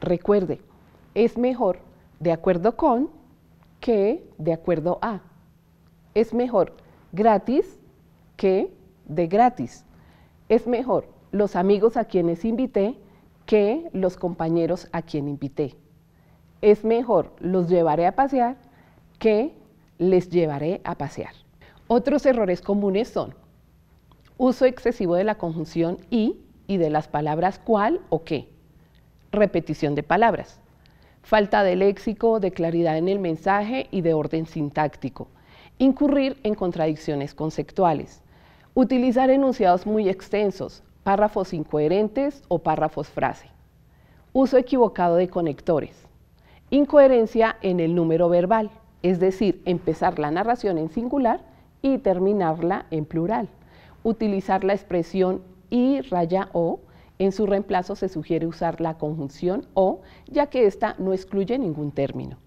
Recuerde, es mejor de acuerdo con que de acuerdo a. Es mejor gratis que de gratis. Es mejor los amigos a quienes invité que los compañeros a quien invité. Es mejor los llevaré a pasear que les llevaré a pasear. Otros errores comunes son uso excesivo de la conjunción y y de las palabras cuál o qué, repetición de palabras, falta de léxico, de claridad en el mensaje y de orden sintáctico, incurrir en contradicciones conceptuales, utilizar enunciados muy extensos, párrafos incoherentes o párrafos frase, uso equivocado de conectores, incoherencia en el número verbal, es decir, empezar la narración en singular y terminarla en plural, utilizar la expresión y raya o, en su reemplazo se sugiere usar la conjunción o, ya que ésta no excluye ningún término.